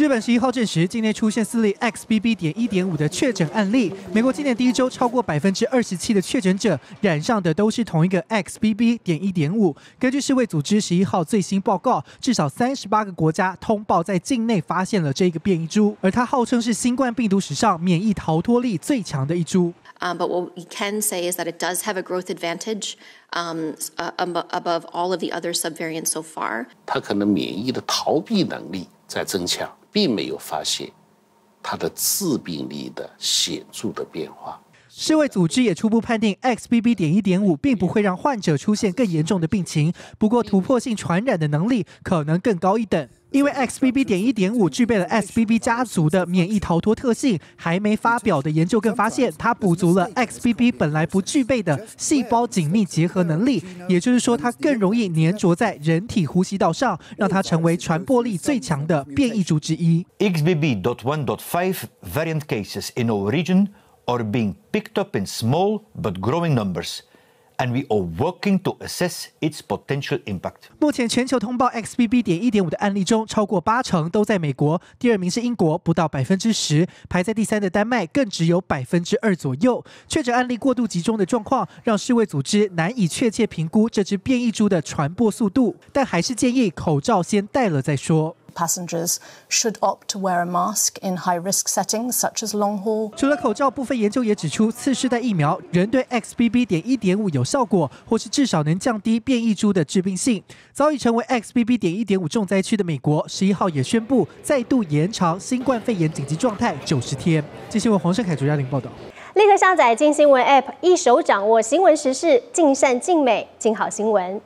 日本十一号证实，境内出现四例 XBB. 点一点五的确诊案例。美国今年第一周，超过百分之二十七的确诊者染上的都是同一个 XBB. 点一点五。根据世卫组织十一号最新报告，至少三十八个国家通报在境内发现了这个变异株，而它号称是新冠病毒史上免疫逃脱力最强的一株。Um, but what we can say is that it does have a growth advantage um, uh, above all of the other subvariants so far. 它可能免疫的逃避能力在增强，并没有发现它的致病力的显著的变化。世卫组织也初步判定 XBB. 点一点五并不会让患者出现更严重的病情，不过突破性传染的能力可能更高一等。因为 XBB. 点一点五具备了 SBB 家族的免疫逃脱特性，还没发表的研究更发现，它补足了 XBB 本来不具备的细胞紧密结合能力，也就是说，它更容易粘着在人体呼吸道上，让它成为传播力最强的变异株之一。XBB. dot one five variant cases in our region are being picked up in small but growing numbers. and we are working to assess its potential impact. 目前全球通报 XBB. 点一点五的案例中，超过八成都在美国，第二名是英国，不到百分之十，排在第三的丹麦更只有百分之二左右。确诊案例过度集中的状况，让世卫组织难以确切评估这只变异株的传播速度，但还是建议口罩先戴了再说。Passengers should opt to wear a mask in high-risk settings such as long haul. 除了口罩，部分研究也指出，次世代疫苗仍对 XBB. 点一点五有效果，或是至少能降低变异株的致病性。早已成为 XBB. 点一点五重灾区的美国，十一号也宣布再度延长新冠肺炎紧急状态九十天。这新闻黄胜凯、朱嘉玲报道。立刻下载金新闻 App，一手掌握新闻时事，尽善尽美，尽好新闻。